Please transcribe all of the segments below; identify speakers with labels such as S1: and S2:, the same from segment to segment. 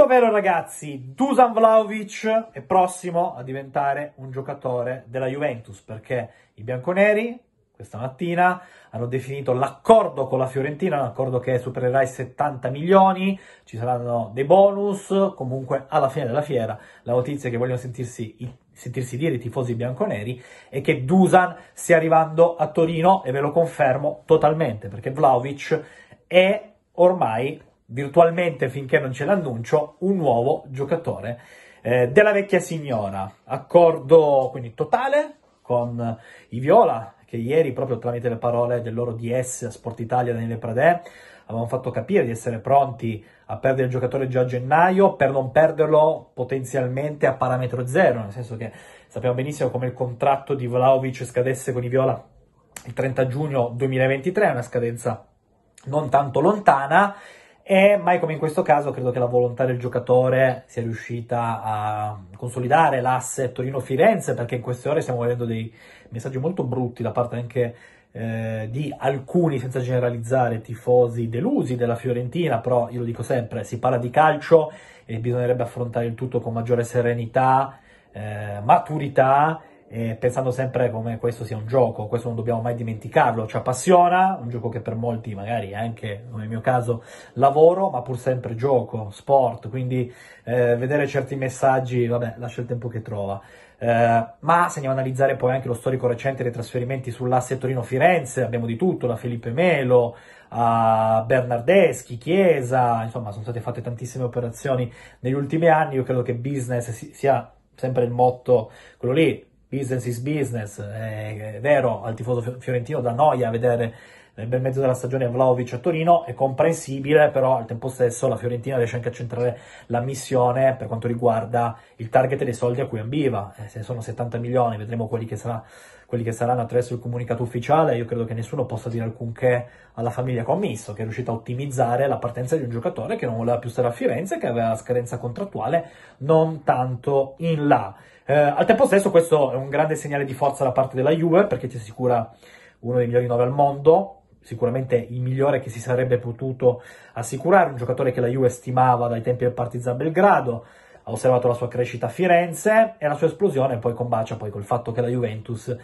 S1: tutto vero ragazzi, Dusan Vlaovic è prossimo a diventare un giocatore della Juventus perché i bianconeri questa mattina hanno definito l'accordo con la Fiorentina, un accordo che supererà i 70 milioni, ci saranno dei bonus, comunque alla fine della fiera la notizia che vogliono sentirsi, sentirsi dire i tifosi bianconeri è che Dusan stia arrivando a Torino e ve lo confermo totalmente perché Vlaovic è ormai virtualmente finché non c'è l'annuncio, un nuovo giocatore eh, della vecchia signora. Accordo quindi totale con i Viola, che ieri, proprio tramite le parole del loro DS a Sport Italia Daniele Pradè, avevano fatto capire di essere pronti a perdere il giocatore già a gennaio per non perderlo potenzialmente a parametro zero, nel senso che sappiamo benissimo come il contratto di Vlaovic scadesse con i Viola il 30 giugno 2023, una scadenza non tanto lontana e mai come in questo caso credo che la volontà del giocatore sia riuscita a consolidare l'asse Torino-Firenze, perché in queste ore stiamo vedendo dei messaggi molto brutti da parte anche eh, di alcuni, senza generalizzare, tifosi delusi della Fiorentina, però io lo dico sempre, si parla di calcio e bisognerebbe affrontare il tutto con maggiore serenità, eh, maturità eh, pensando sempre come questo sia un gioco, questo non dobbiamo mai dimenticarlo, ci appassiona, un gioco che per molti magari anche, come nel mio caso, lavoro, ma pur sempre gioco, sport, quindi eh, vedere certi messaggi, vabbè, lascia il tempo che trova. Eh, ma se andiamo a analizzare poi anche lo storico recente dei trasferimenti sull'asse Torino-Firenze, abbiamo di tutto, da Felipe Melo a Bernardeschi, Chiesa, insomma sono state fatte tantissime operazioni negli ultimi anni, io credo che business sia sempre il motto, quello lì, business is business, è vero al tifoso fiorentino da noia vedere nel bel mezzo della stagione Vlaovic a Torino, è comprensibile, però al tempo stesso la Fiorentina riesce anche a centrare la missione per quanto riguarda il target dei soldi a cui ambiva, eh, se sono 70 milioni, vedremo quelli che, sarà, quelli che saranno attraverso il comunicato ufficiale, io credo che nessuno possa dire alcunché alla famiglia commisso, che è riuscita a ottimizzare la partenza di un giocatore che non voleva più stare a Firenze, che aveva la scadenza contrattuale non tanto in là. Eh, al tempo stesso questo è un grande segnale di forza da parte della Juve perché ti assicura uno dei migliori 9 al mondo, sicuramente il migliore che si sarebbe potuto assicurare, un giocatore che la Juve stimava dai tempi del Partizan Belgrado, ha osservato la sua crescita a Firenze e la sua esplosione poi combacia poi col fatto che la Juventus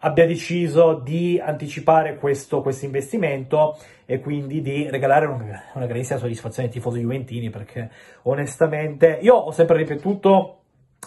S1: abbia deciso di anticipare questo, questo investimento e quindi di regalare una, una grandissima soddisfazione ai tifosi juventini perché onestamente io ho sempre ripetuto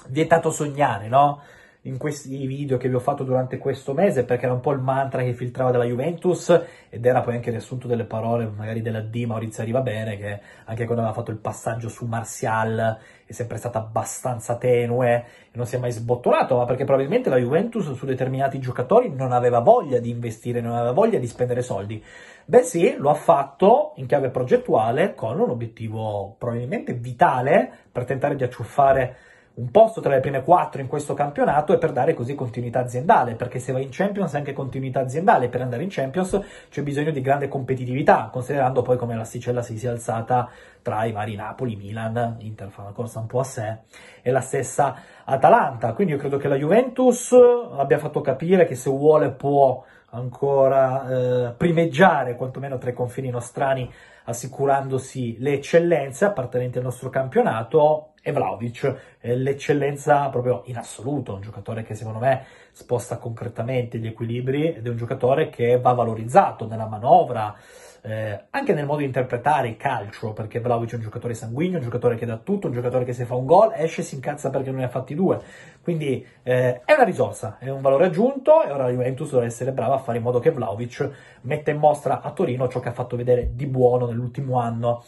S1: vietato sognare, no? In questi video che vi ho fatto durante questo mese, perché era un po' il mantra che filtrava dalla Juventus ed era poi anche riassunto delle parole magari della D Maurizio Rivabene, che anche quando aveva fatto il passaggio su Martial è sempre stata abbastanza tenue e non si è mai sbottolato, ma perché probabilmente la Juventus su determinati giocatori non aveva voglia di investire, non aveva voglia di spendere soldi. Beh sì, lo ha fatto in chiave progettuale con un obiettivo probabilmente vitale per tentare di acciuffare un posto tra le prime quattro in questo campionato e per dare così continuità aziendale, perché se vai in Champions è anche continuità aziendale, per andare in Champions c'è bisogno di grande competitività, considerando poi come l'asticella si sia alzata tra i vari Napoli, Milan, Inter fa una corsa un po' a sé, e la stessa Atalanta, quindi io credo che la Juventus abbia fatto capire che se vuole può ancora eh, primeggiare quantomeno tra i confini nostrani assicurandosi le eccellenze appartenenti al nostro campionato e Vlaovic l'eccellenza proprio in assoluto, un giocatore che secondo me sposta concretamente gli equilibri ed è un giocatore che va valorizzato nella manovra, eh, anche nel modo di interpretare il calcio, perché Vlaovic è un giocatore sanguigno, un giocatore che dà tutto, un giocatore che se fa un gol esce e si incazza perché non ne ha fatti due. Quindi eh, è una risorsa, è un valore aggiunto e ora la Juventus deve essere brava a fare in modo che Vlaovic metta in mostra a Torino ciò che ha fatto vedere di buono nell'ultimo anno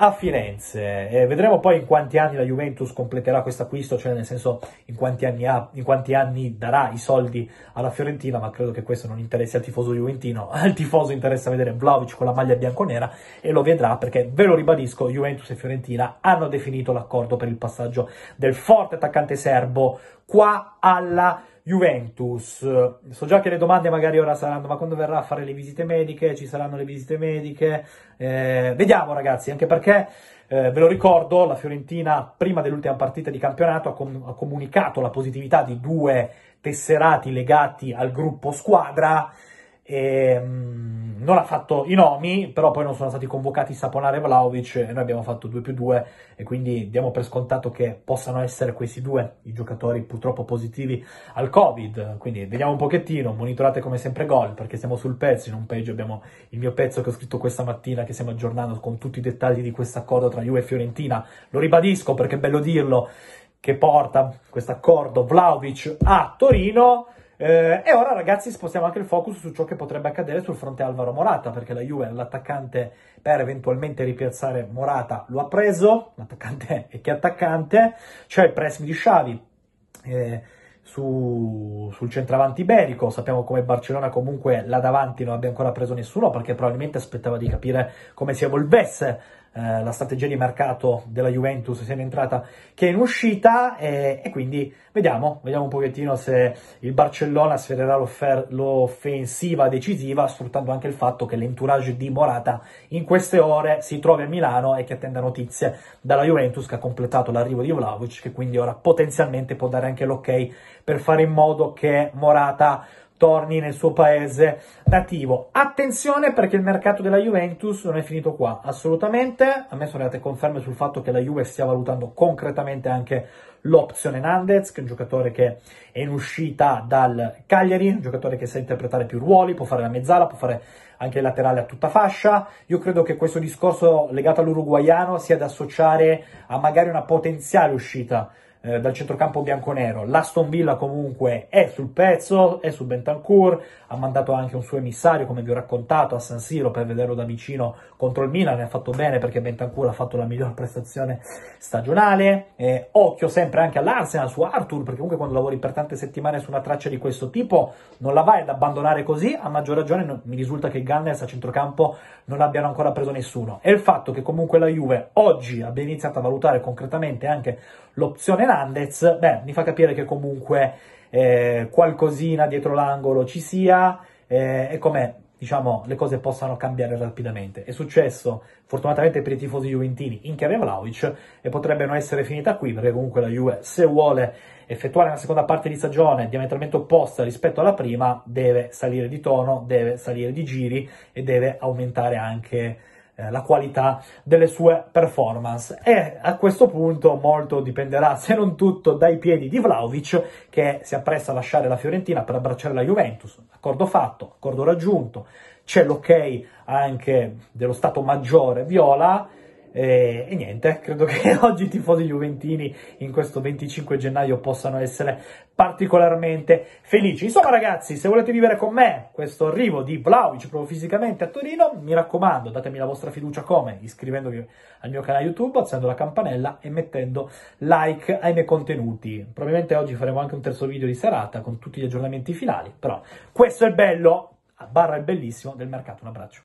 S1: a Firenze. Eh, vedremo poi in quanti anni la Juventus completerà questo acquisto, cioè nel senso in quanti, anni ha, in quanti anni darà i soldi alla Fiorentina, ma credo che questo non interessi al tifoso juventino, al tifoso interessa vedere Vlaovic con la maglia bianconera e lo vedrà perché, ve lo ribadisco, Juventus e Fiorentina hanno definito l'accordo per il passaggio del forte attaccante serbo qua alla Juventus. So già che le domande magari ora saranno, ma quando verrà a fare le visite mediche? Ci saranno le visite mediche? Eh, vediamo ragazzi, anche perché eh, ve lo ricordo, la Fiorentina prima dell'ultima partita di campionato ha, com- ha comunicato la positività di due tesserati legati al gruppo squadra e, um, non ha fatto i nomi, però poi non sono stati convocati Saponare e Vlaovic e noi abbiamo fatto 2 più 2 e quindi diamo per scontato che possano essere questi due i giocatori purtroppo positivi al Covid, quindi vediamo un pochettino, monitorate come sempre gol perché siamo sul pezzo, in un page abbiamo il mio pezzo che ho scritto questa mattina che stiamo aggiornando con tutti i dettagli di questo accordo tra Juve e Fiorentina, lo ribadisco perché è bello dirlo, che porta questo accordo Vlaovic a Torino, eh, e ora ragazzi spostiamo anche il focus su ciò che potrebbe accadere sul fronte Alvaro Morata, perché la Juve l'attaccante per eventualmente ripiazzare Morata lo ha preso, l'attaccante è che attaccante, c'è il pressing di Xavi eh, su, sul centravanti iberico, sappiamo come Barcellona comunque là davanti non abbia ancora preso nessuno perché probabilmente aspettava di capire come si evolvesse eh, la strategia di mercato della Juventus sia in entrata che in uscita e, e, quindi vediamo, vediamo un pochettino se il Barcellona sfererà l'offensiva decisiva sfruttando anche il fatto che l'entourage di Morata in queste ore si trova a Milano e che attende notizie dalla Juventus che ha completato l'arrivo di Vlaovic che quindi ora potenzialmente può dare anche l'ok per fare in modo che Morata torni nel suo paese nativo. Attenzione perché il mercato della Juventus non è finito qua, assolutamente. A me sono arrivate conferme sul fatto che la Juve stia valutando concretamente anche l'opzione Nandez, che è un giocatore che è in uscita dal Cagliari, un giocatore che sa interpretare più ruoli, può fare la mezzala, può fare anche il laterale a tutta fascia. Io credo che questo discorso legato all'uruguaiano sia da associare a magari una potenziale uscita eh, dal centrocampo bianconero. L'Aston Villa comunque è sul pezzo, è su Bentancur, ha mandato anche un suo emissario, come vi ho raccontato, a San Siro per vederlo da vicino contro il Milan, ne ha fatto bene perché Bentancur ha fatto la miglior prestazione stagionale. Eh, occhio sempre anche all'Arsenal su Arthur, perché comunque quando lavori per tante settimane su una traccia di questo tipo non la vai ad abbandonare così, a maggior ragione non, mi risulta che i Gunners a centrocampo non abbiano ancora preso nessuno. E il fatto che comunque la Juve oggi abbia iniziato a valutare concretamente anche l'opzione Hernandez, beh, mi fa capire che comunque eh, qualcosina dietro l'angolo ci sia eh, e come diciamo, le cose possano cambiare rapidamente. È successo, fortunatamente per i tifosi juventini, in chiave Vlaovic e potrebbe non essere finita qui, perché comunque la Juve, se vuole effettuare una seconda parte di stagione diametralmente opposta rispetto alla prima, deve salire di tono, deve salire di giri e deve aumentare anche eh, la qualità delle sue performance. E a questo punto molto dipenderà, se non tutto, dai piedi di Vlaovic che si appresta a lasciare la Fiorentina per abbracciare la Juventus. Accordo fatto, accordo raggiunto, c'è l'ok anche dello Stato Maggiore Viola e, e, niente, credo che oggi i tifosi juventini in questo 25 gennaio possano essere particolarmente felici. Insomma ragazzi, se volete vivere con me questo arrivo di Vlaovic proprio fisicamente a Torino, mi raccomando, datemi la vostra fiducia come? Iscrivendovi al mio canale YouTube, alzando la campanella e mettendo like ai miei contenuti. Probabilmente oggi faremo anche un terzo video di serata con tutti gli aggiornamenti finali, però questo è il bello, barra il bellissimo del mercato. Un abbraccio.